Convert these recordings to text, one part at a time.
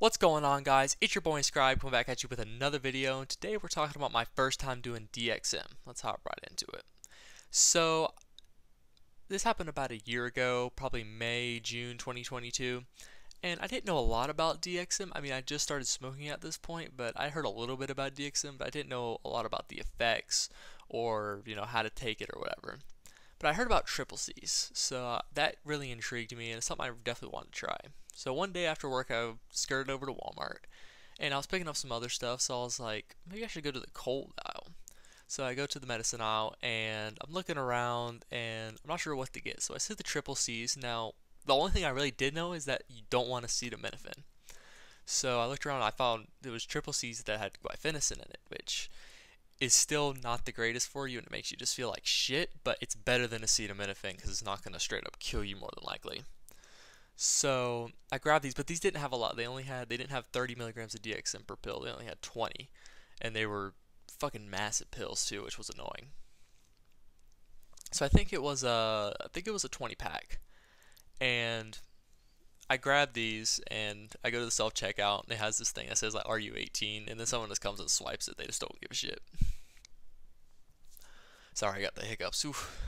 What's going on guys? It's your boy Scribe coming back at you with another video today we're talking about my first time doing DXM. Let's hop right into it. So this happened about a year ago, probably May, June 2022 and I didn't know a lot about DXM. I mean I just started smoking at this point but I heard a little bit about DXM but I didn't know a lot about the effects or you know how to take it or whatever. But I heard about triple C's, so uh, that really intrigued me, and it's something I definitely wanted to try. So one day after work, I skirted over to Walmart, and I was picking up some other stuff, so I was like, maybe I should go to the cold aisle. So I go to the medicine aisle, and I'm looking around, and I'm not sure what to get. So I see the triple C's. Now, the only thing I really did know is that you don't want acetaminophen. So I looked around, and I found there was triple C's that had guaifenesin in it, which is still not the greatest for you and it makes you just feel like shit, but it's better than acetaminophen because it's not going to straight up kill you more than likely. So I grabbed these, but these didn't have a lot. They only had they didn't have 30 milligrams of DXM per pill. They only had 20, and they were fucking massive pills too, which was annoying. So I think it was a I think it was a 20 pack, and I grabbed these and I go to the self checkout and it has this thing that says like "Are you 18?" and then someone just comes and swipes it. They just don't give a shit. Sorry, I got the hiccups. Oof.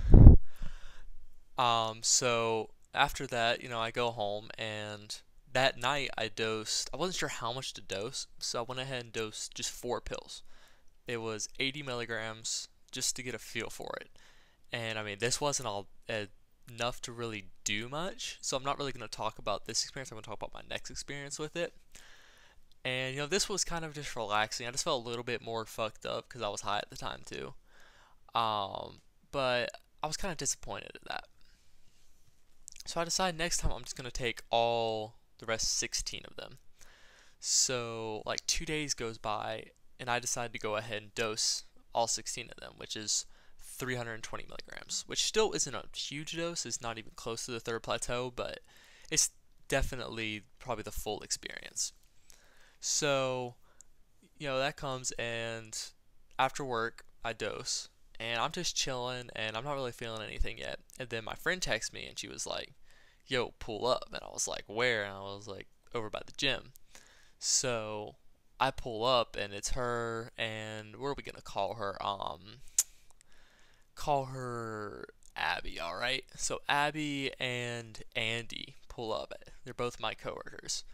Um, so after that, you know, I go home and that night I dosed. I wasn't sure how much to dose, so I went ahead and dosed just four pills. It was 80 milligrams just to get a feel for it. And I mean, this wasn't all uh, enough to really do much. So I'm not really going to talk about this experience. I'm going to talk about my next experience with it. And you know, this was kind of just relaxing. I just felt a little bit more fucked up because I was high at the time too. Um, but I was kind of disappointed at that. So I decide next time I'm just going to take all the rest 16 of them. So like two days goes by and I decide to go ahead and dose all 16 of them, which is 320 milligrams, which still isn't a huge dose. It's not even close to the third plateau, but it's definitely probably the full experience. So, you know, that comes and after work, I dose and I'm just chilling and I'm not really feeling anything yet. And then my friend texts me and she was like, yo, pull up. And I was like, where? And I was like, over by the gym. So I pull up and it's her and what are we going to call her? Um, call her Abby, all right? So Abby and Andy pull up. They're both my coworkers.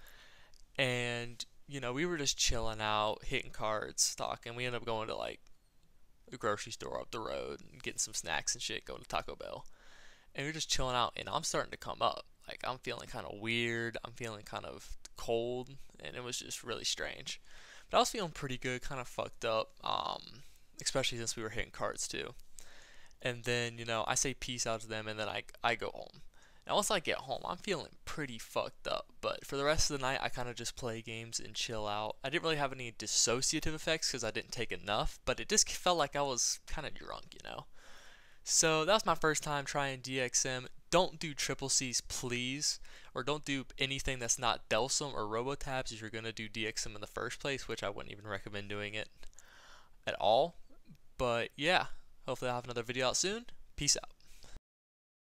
And you know, we were just chilling out, hitting cards, talking. We ended up going to like a grocery store up the road and getting some snacks and shit, going to Taco Bell. And we are just chilling out and I'm starting to come up. Like I'm feeling kind of weird. I'm feeling kind of cold and it was just really strange. But I was feeling pretty good, kind of fucked up. Um, especially since we were hitting cards too and then you know I say peace out to them, and then I I go home. Now once I get home, I'm feeling pretty fucked up. But for the rest of the night, I kind of just play games and chill out. I didn't really have any dissociative effects because I didn't take enough, but it just felt like I was kind of drunk, you know. So that was my first time trying DXM. Don't do triple C's, please, or don't do anything that's not Delsym or Robotabs if you're gonna do DXM in the first place, which I wouldn't even recommend doing it at all. But yeah, Hopefully I'll have another video out soon. Peace out.